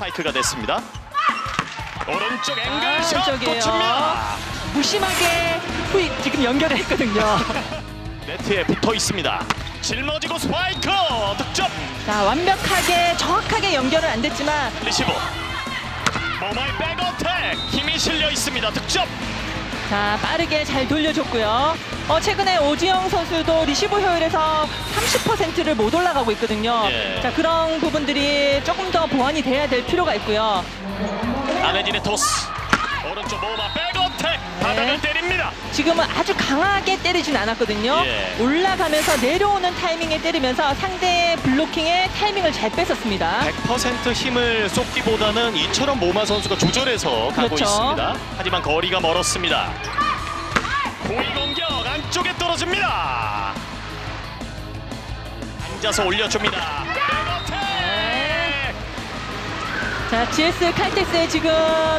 스파이크가 됐습니다. 오른쪽 아, angle shot 왼쪽이에요. 꽂힙니다. 무심하게 후이 지금 연결을 했거든요. 네트에 붙어 있습니다. 짊어지고 스파이크 득점. 자, 완벽하게 정확하게 연결은 안 됐지만 리시브. 모마의 백어택 힘이 실려 있습니다. 득점. 자, 빠르게 잘 돌려줬고요. 어, 최근에 오지영 선수도 리시브 효율에서 30%를 못 올라가고 있거든요. 예. 자, 그런 부분들이 조금 더 보완이 돼야 될 필요가 있고요. 안혜진의 토스. 오른쪽 모마 백어택 바닥을 네. 때립니다. 지금은 아주 강하게 때리진 않았거든요. 예. 올라가면서 내려오는 타이밍에 때리면서 상대의 블로킹에 타이밍을 잘 뺏었습니다. 100% 힘을 쏟기보다는 이처럼 모마 선수가 조절해서 가고 그렇죠. 있습니다. 하지만 거리가 멀었습니다. 공이 공격 안쪽에 떨어집니다. 앉아서 올려줍니다. 자, GS 칼텍스의 지금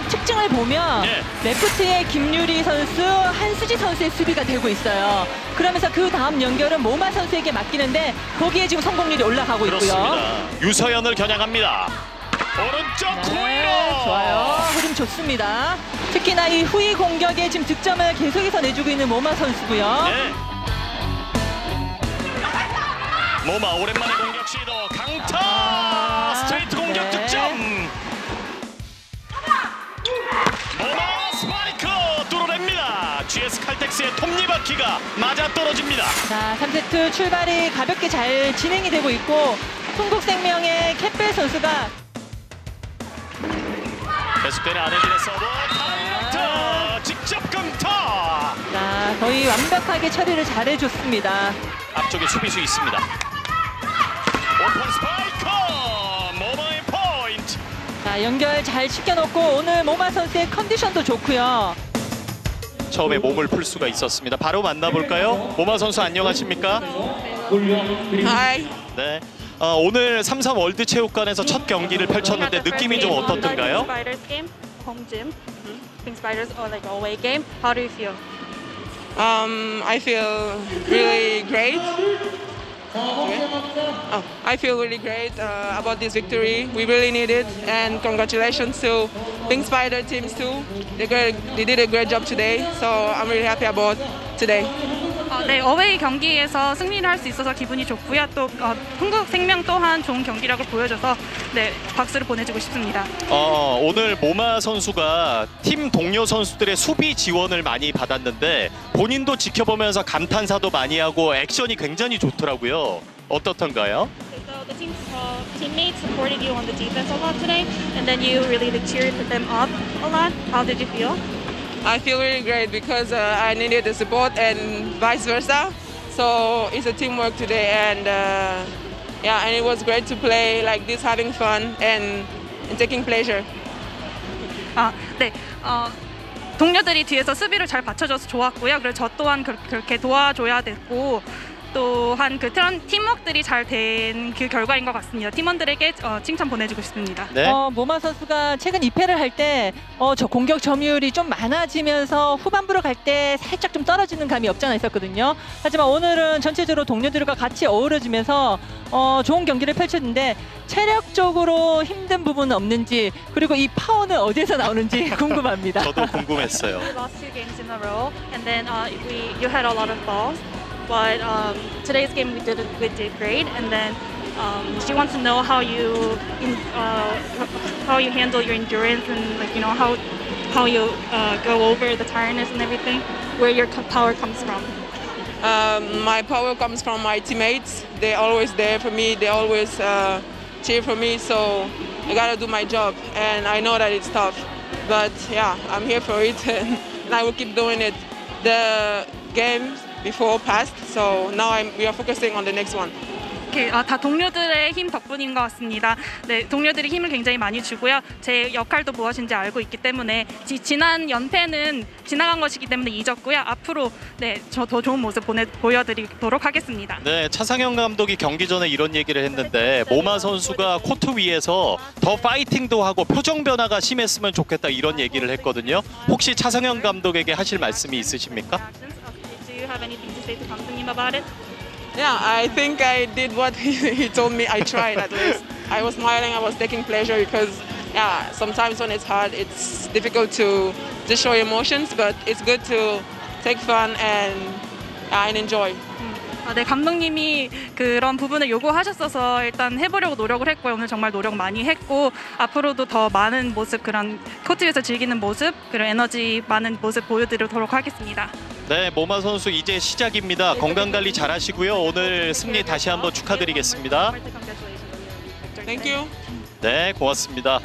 특징을 보면 예. 레프트의 김유리 선수, 한수지 선수의 수비가 되고 있어요. 그러면서 그 다음 연결은 모마 선수에게 맡기는데 거기에 지금 성공률이 올라가고 있고요. 그렇습니다. 유서연을 겨냥합니다. 오른쪽 네, 코이로 좋아요. 흐름 좋습니다. 특히나 이 후위 공격에 지금 득점을 계속해서 내주고 있는 모마 선수고요. 네. 모마 오랜만에 공격 시도 강타 아, 스파이크 뚫어냅니다. GS 칼텍스의 톱니바퀴가 맞아 떨어집니다. 자, 3세트 출발이 가볍게 잘 진행이 되고 있고 흥국생명의 캠벨 선수가 계속되는 안혜진의 서브 타임아웃! 직접 강타! 자, 거의 완벽하게 처리를 잘해줬습니다. 앞쪽에 수비수 있습니다 자, 연결 잘 시켜놓고 오늘 모마 선수의 컨디션도 좋고요. 처음에 몸을 풀 수가 있었습니다. 바로 만나볼까요? 모마 선수 안녕하십니까? Hi. 네. 어, 오늘 삼산 월드 체육관에서 첫 경기를 펼쳤는데 느낌이 좀 어떻던가요? Spiders game, home gym. Pink Spiders or like away game. How do you feel? Um, I feel really great. Oh, I feel really great uh, about this victory. We really need it, and congratulations to Pink Spider teams too. They, they did a great job today, so I'm really happy about today. 어, 네, 어웨이 경기에서 승리를 할 수 있어서 기분이 좋고요. 또 어, 한국생명 또한 좋은 경기력을 보여줘서 네 박수를 보내주고 싶습니다. 어, 오늘 모마 선수가 팀 동료 선수들의 수비 지원을 많이 받았는데 본인도 지켜보면서 감탄사도 많이 하고 액션이 굉장히 좋더라고요. 어떻던가요? So the team, uh, teammates supported you on the defense a lot today, and then you really like, cheered them up a lot. How did you feel? I feel really great because uh, I needed the support and vice versa. So it's a teamwork today, and uh, yeah, and it was great to play like this, having fun and, and taking pleasure. 아, 네. 어, 동료들이 뒤에서 수비를 잘 받쳐줘서 좋았고요. 그리고 저 또한 그, 그렇게 도와줘야 됐고 또한 그 트런 팀워크들이 잘 된 그 결과인 것 같습니다. 팀원들에게 어, 칭찬 보내주고 싶습니다. 네. 어, 모마 선수가 최근 2패를 할 때 어, 저 공격 점유율이 좀 많아지면서 후반부로 갈 때 살짝 좀 떨어지는 감이 없지 않아 있었거든요. 하지만 오늘은 전체적으로 동료들과 같이 어우러지면서 어, 좋은 경기를 펼쳤는데 체력적으로 힘든 부분은 없는지 그리고 이 파워는 어디에서 나오는지 궁금합니다. 저도 궁금했어요. Lost two games in a row, and then uh, we you had a lot of falls. But um, today's game we did we did great, and then um, she wants to know how you in, uh, how you handle your endurance and like you know how how you uh, go over the tiredness and everything, where your power comes from. Um, my power comes from my teammates. They're always there for me. They always uh, cheer for me. So I gotta do my job, and I know that it's tough. But yeah, I'm here for it, and I will keep doing it. The games before passed, so now I'm, we are focusing on the next one. 이렇게 아, 다 동료들의 힘 덕분인 것 같습니다. 네, 동료들이 힘을 굉장히 많이 주고요. 제 역할도 무엇인지 알고 있기 때문에 지, 지난 연패는 지나간 것이기 때문에 잊었고요. 앞으로 네, 저 더 좋은 모습 보내, 보여드리도록 하겠습니다. 네, 차상현 감독이 경기 전에 이런 얘기를 했는데 모마 선수가 코트 위에서 더 파이팅도 하고 표정 변화가 심했으면 좋겠다 이런 얘기를 했거든요. 혹시 차상현 감독에게 하실 말씀이 있으십니까? Have anything to say to Kamsunim about it? Yeah, I think I did what he, he told me. I tried at least. I was smiling. I was taking pleasure because yeah, sometimes when it's hard, it's difficult to just show emotions, but it's good to take fun and and enjoy. 아, 네, 감독님이 그런 부분을 요구하셨어서 일단 해보려고 노력을 했고요. 오늘 정말 노력 많이 했고 앞으로도 더 많은 모습 그런 코트에서 즐기는 모습 그리고 에너지 많은 모습 보여드리도록 하겠습니다. 네, 모마 선수 이제 시작입니다. 건강 관리 잘하시고요. 오늘 승리 다시 한번 축하드리겠습니다. You. 네, 고맙습니다.